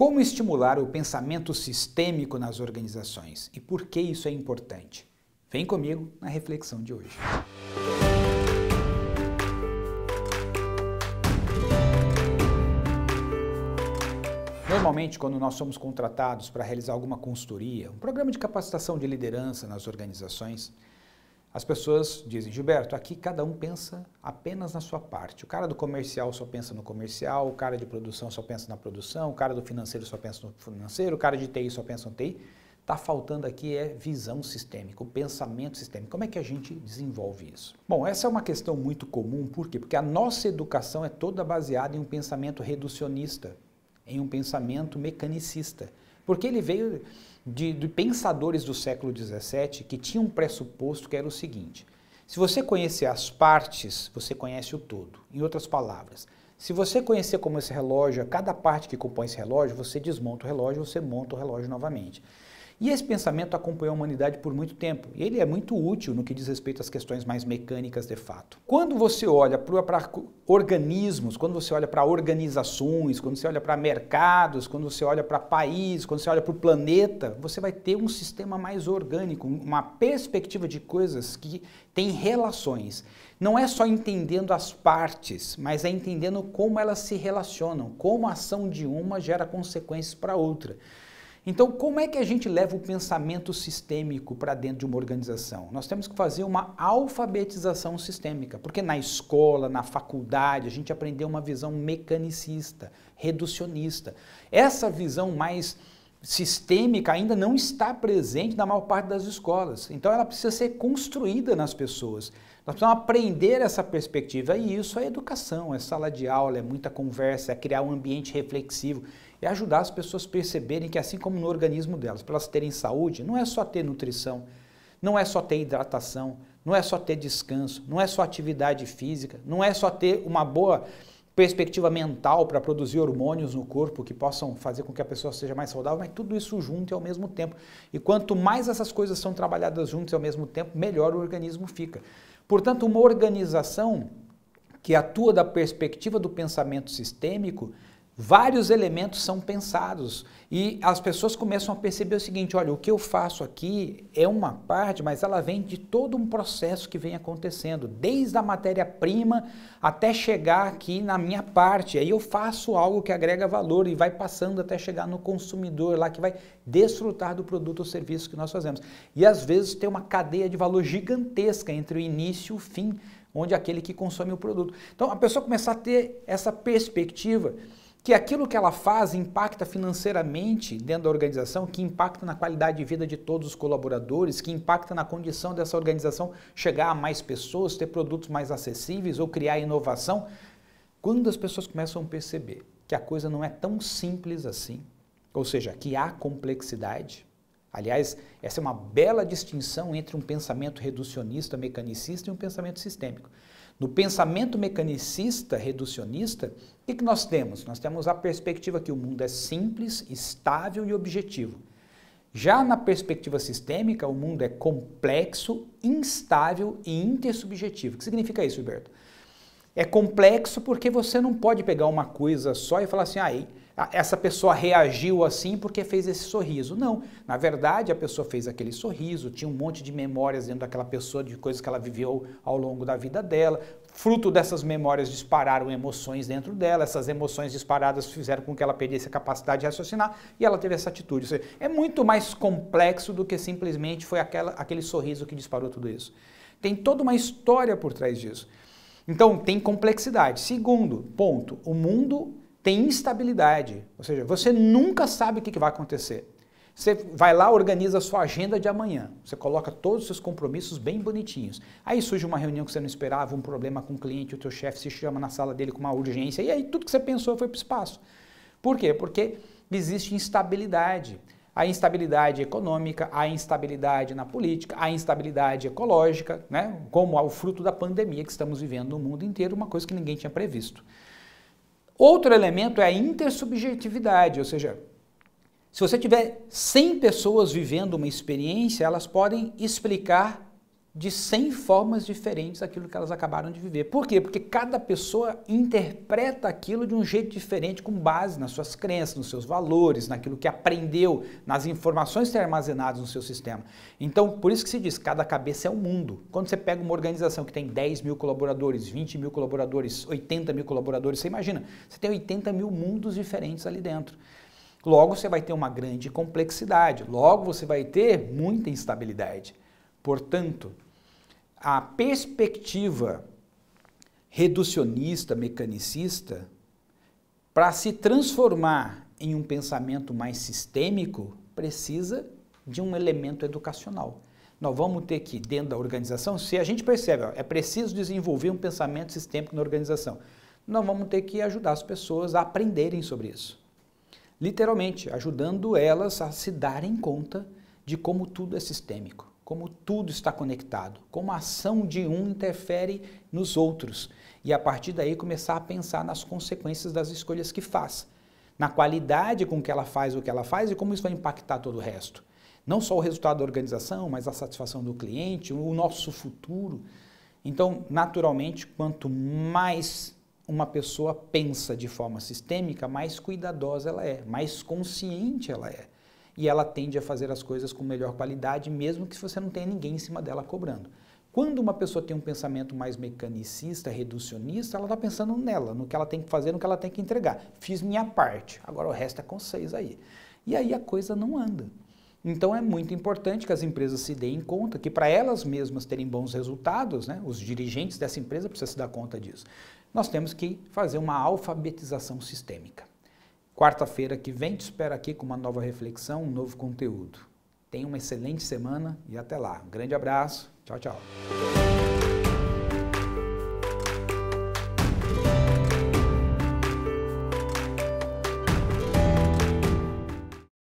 Como estimular o pensamento sistêmico nas organizações e por que isso é importante? Vem comigo na reflexão de hoje. Normalmente, quando nós somos contratados para realizar alguma consultoria, um programa de capacitação de liderança nas organizações, as pessoas dizem, Gilberto, aqui cada um pensa apenas na sua parte. O cara do comercial só pensa no comercial, o cara de produção só pensa na produção, o cara do financeiro só pensa no financeiro, o cara de TI só pensa no TI. Está faltando aqui é visão sistêmica, o pensamento sistêmico. Como é que a gente desenvolve isso? Bom, essa é uma questão muito comum, por quê? Porque a nossa educação é toda baseada em um pensamento reducionista, em um pensamento mecanicista. Porque ele veio de, de pensadores do século XVII que tinham um pressuposto que era o seguinte: se você conhecer as partes, você conhece o todo. Em outras palavras, se você conhecer como esse relógio, cada parte que compõe esse relógio, você desmonta o relógio, você monta o relógio novamente. E esse pensamento acompanhou a humanidade por muito tempo. Ele é muito útil no que diz respeito às questões mais mecânicas de fato. Quando você olha para organismos, quando você olha para organizações, quando você olha para mercados, quando você olha para países, quando você olha para o planeta, você vai ter um sistema mais orgânico, uma perspectiva de coisas que tem relações. Não é só entendendo as partes, mas é entendendo como elas se relacionam, como a ação de uma gera consequências para outra. Então, como é que a gente leva o pensamento sistêmico para dentro de uma organização? Nós temos que fazer uma alfabetização sistêmica, porque na escola, na faculdade, a gente aprendeu uma visão mecanicista, reducionista. Essa visão mais sistêmica ainda não está presente na maior parte das escolas. Então, ela precisa ser construída nas pessoas. Nós precisamos aprender essa perspectiva e isso é educação, é sala de aula, é muita conversa, é criar um ambiente reflexivo é ajudar as pessoas a perceberem que assim como no organismo delas, para elas terem saúde, não é só ter nutrição, não é só ter hidratação, não é só ter descanso, não é só atividade física, não é só ter uma boa perspectiva mental para produzir hormônios no corpo que possam fazer com que a pessoa seja mais saudável, mas tudo isso junto e ao mesmo tempo. E quanto mais essas coisas são trabalhadas juntas e ao mesmo tempo, melhor o organismo fica. Portanto, uma organização que atua da perspectiva do pensamento sistêmico Vários elementos são pensados e as pessoas começam a perceber o seguinte: olha, o que eu faço aqui é uma parte, mas ela vem de todo um processo que vem acontecendo, desde a matéria-prima até chegar aqui na minha parte. Aí eu faço algo que agrega valor e vai passando até chegar no consumidor lá que vai desfrutar do produto ou serviço que nós fazemos. E às vezes tem uma cadeia de valor gigantesca entre o início e o fim, onde é aquele que consome o produto. Então a pessoa começar a ter essa perspectiva que aquilo que ela faz impacta financeiramente dentro da organização, que impacta na qualidade de vida de todos os colaboradores, que impacta na condição dessa organização chegar a mais pessoas, ter produtos mais acessíveis ou criar inovação. Quando as pessoas começam a perceber que a coisa não é tão simples assim, ou seja, que há complexidade. Aliás, essa é uma bela distinção entre um pensamento reducionista, mecanicista e um pensamento sistêmico. No pensamento mecanicista, reducionista, o que, que nós temos? Nós temos a perspectiva que o mundo é simples, estável e objetivo. Já na perspectiva sistêmica, o mundo é complexo, instável e intersubjetivo. O que significa isso, Gilberto? É complexo porque você não pode pegar uma coisa só e falar assim, ah, essa pessoa reagiu assim porque fez esse sorriso. Não, na verdade a pessoa fez aquele sorriso, tinha um monte de memórias dentro daquela pessoa, de coisas que ela viveu ao longo da vida dela. Fruto dessas memórias dispararam emoções dentro dela, essas emoções disparadas fizeram com que ela perdesse a capacidade de raciocinar e ela teve essa atitude. Seja, é muito mais complexo do que simplesmente foi aquela, aquele sorriso que disparou tudo isso. Tem toda uma história por trás disso. Então, tem complexidade. Segundo ponto, o mundo tem instabilidade, ou seja, você nunca sabe o que vai acontecer. Você vai lá, organiza a sua agenda de amanhã. Você coloca todos os seus compromissos bem bonitinhos. Aí surge uma reunião que você não esperava, um problema com o cliente, o teu chefe se chama na sala dele com uma urgência, e aí tudo que você pensou foi para o espaço. Por quê? Porque existe instabilidade. A instabilidade econômica, a instabilidade na política, a instabilidade ecológica, né? como o fruto da pandemia que estamos vivendo no mundo inteiro, uma coisa que ninguém tinha previsto. Outro elemento é a intersubjetividade, ou seja, se você tiver 100 pessoas vivendo uma experiência, elas podem explicar de 100 formas diferentes daquilo que elas acabaram de viver. Por quê? Porque cada pessoa interpreta aquilo de um jeito diferente com base nas suas crenças, nos seus valores, naquilo que aprendeu, nas informações que estão armazenadas no seu sistema. Então, por isso que se diz, cada cabeça é um mundo. Quando você pega uma organização que tem 10 mil colaboradores, 20 mil colaboradores, 80 mil colaboradores, você imagina, você tem 80 mil mundos diferentes ali dentro. Logo, você vai ter uma grande complexidade, logo você vai ter muita instabilidade. Portanto, a perspectiva reducionista, mecanicista, para se transformar em um pensamento mais sistêmico, precisa de um elemento educacional. Nós vamos ter que, dentro da organização, se a gente percebe, ó, é preciso desenvolver um pensamento sistêmico na organização, nós vamos ter que ajudar as pessoas a aprenderem sobre isso. Literalmente, ajudando elas a se darem conta de como tudo é sistêmico como tudo está conectado, como a ação de um interfere nos outros. E a partir daí começar a pensar nas consequências das escolhas que faz, na qualidade com que ela faz o que ela faz e como isso vai impactar todo o resto. Não só o resultado da organização, mas a satisfação do cliente, o nosso futuro. Então, naturalmente, quanto mais uma pessoa pensa de forma sistêmica, mais cuidadosa ela é, mais consciente ela é e ela tende a fazer as coisas com melhor qualidade, mesmo que você não tenha ninguém em cima dela cobrando. Quando uma pessoa tem um pensamento mais mecanicista, reducionista, ela está pensando nela, no que ela tem que fazer, no que ela tem que entregar. Fiz minha parte, agora o resto é com vocês aí. E aí a coisa não anda. Então é muito importante que as empresas se deem conta que para elas mesmas terem bons resultados, né, os dirigentes dessa empresa precisam se dar conta disso. Nós temos que fazer uma alfabetização sistêmica. Quarta-feira que vem te espero aqui com uma nova reflexão, um novo conteúdo. Tenha uma excelente semana e até lá. Um grande abraço. Tchau, tchau.